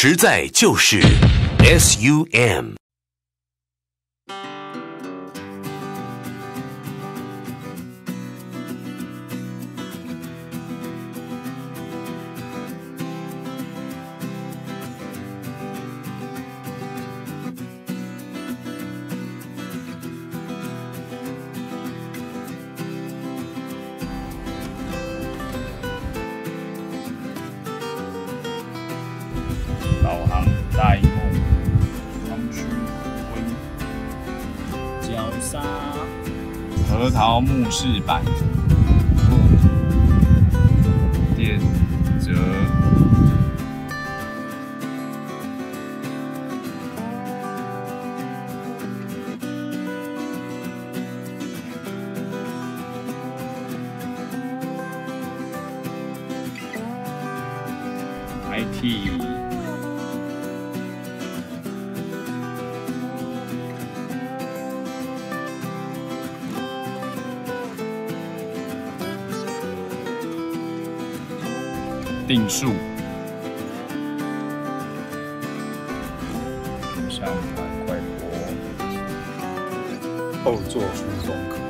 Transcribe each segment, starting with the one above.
实在就是 S U M。导航大荧幕，双区温绞杀，核桃木饰板，电折，IT。定数，上台快播，后座出风口。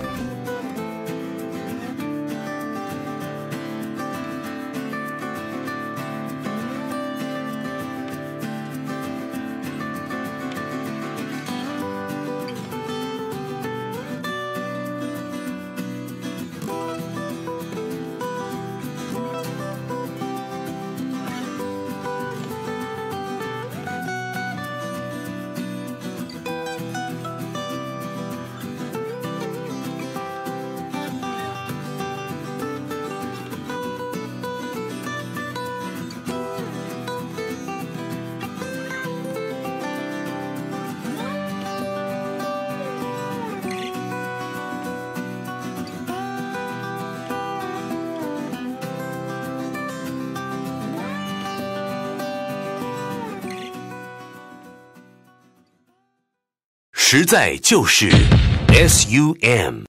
实在就是 S U M。